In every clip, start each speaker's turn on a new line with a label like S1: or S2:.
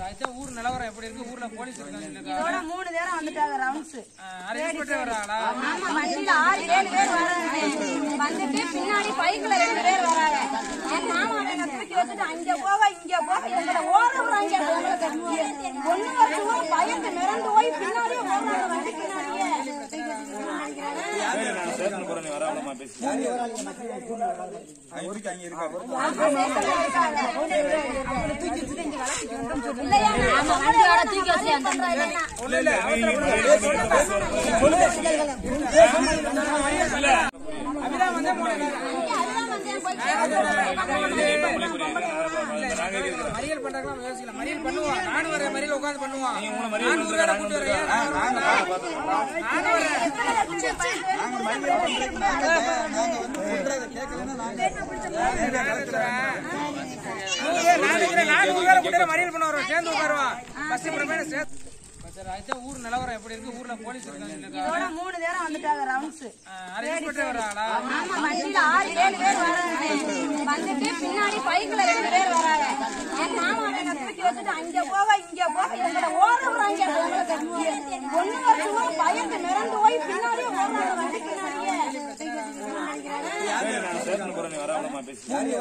S1: சரி அதுதான் ஊர் நிலவரம் எப்படி இருக்கு? ஊர்ல போலீஸ் இருக்காங்க
S2: இதோட மூணு நேரம் வந்துட்டாங்க ரவுண்ட்ஸ்
S1: அரேஞ்ச் வராங்களா?
S2: ஆமா வண்டியில ஆறு ஏழு பேர் வராங்க. வந்துட்டு பின்னாடி பைக்ல ரெண்டு பேர் வராங்க. என் மாமா தூக்கி வச்சுட்டு அங்க போவ இங்க போவ எங்களை ஓட விடுறாங்க எங்களை கட்டி. ஒண்ணு வருஷமா பயந்து மிரண்டு போய் பின்னாடியே ஓடுறாங்க வண்டி பின்னாடியே. இல்லையா ஆமா வண்டியோட
S1: மறியல் பண்றாங்களா யோசிக்கல மறியல் பண்ணுவான் நானும் வரேன் மறியல் உட்காந்து பண்ணுவான் நானும் ஊர்கார கூட்டு வரேன் நானும் வரேன் நானும் ஊர்கார கூட்டு மறியல் பண்ண வரோம் சேர்ந்து உட்காருவான் பஸ் பிரமே சேர்த்து ஊர் நிலவரம் எப்படி இருக்கு? ஊர்ல போலீஸ் இருக்காங்க
S2: இதோட மூணு நேரம் வந்துட்டாங்க ரவுண்ட்ஸ்
S1: அரேஞ்ச் வராங்களா
S2: ஆமா வண்டியில ஆறு ஏழு பேர் வராங்க. வந்துட்டு பின்னாடி பைக்ல ரெண்டு பேர் வராங்க. என் மாமா என்ன தூக்கி வச்சுட்டு அங்க போவ இங்க போவ எங்களை ஓட விடுறாங்க எங்களை கட்டி. ஒண்ணு வருஷமா பயந்து மிரண்டு போய் பின்னாடியே ஓடுறாங்க வண்டி பின்னாடியே இல்லையா ஆமா வண்டியோட தூக்கி வச்சு அந்த
S1: இல்ல இல்ல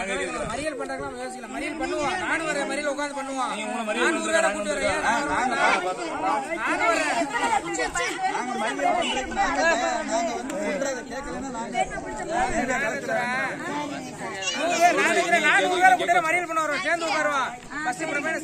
S1: மறியல் பண்றாங்களா யோசிக்கல மறியல் பண்ணுவான் நானும் வரேன். மறியல் உட்காந்து பண்ணுவான் நானும் ஊர்கார கூட்டு வரேன் நானும் நானும் கூட்டு மறியல் பண்ண வரோம் சேர்ந்து உட்காருவான். பஸ் பிரமே